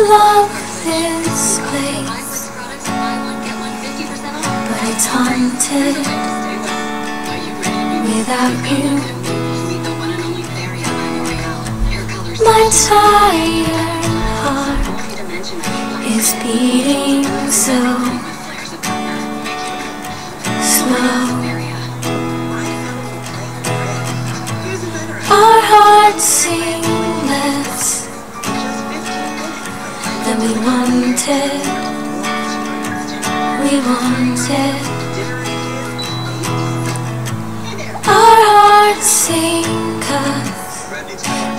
love this place, but it's haunted without you. My tired heart is beating so slow. Our hearts sing wanted. We wanted. Our hearts sing 'cause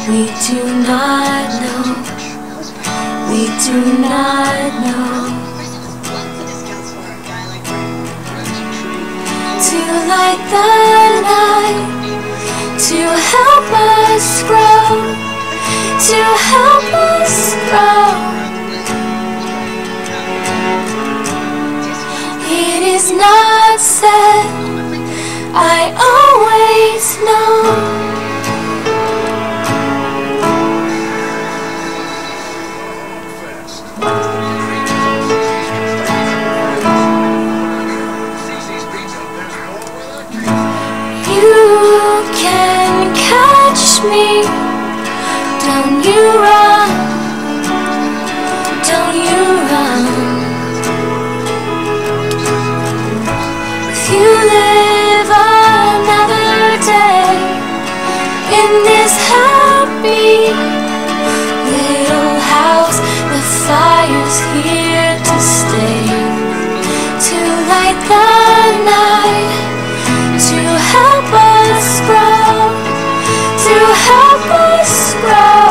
we do not know. We do not know. To light the is not said, I always know. You the fire's here to stay. To light the night to help us grow, to help us grow.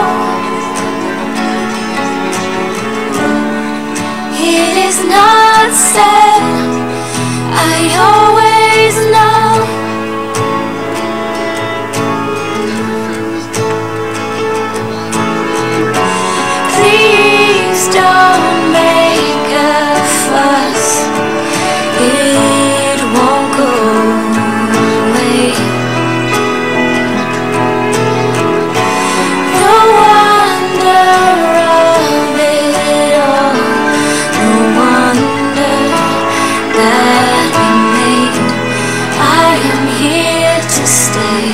It is not said, I am here to stay.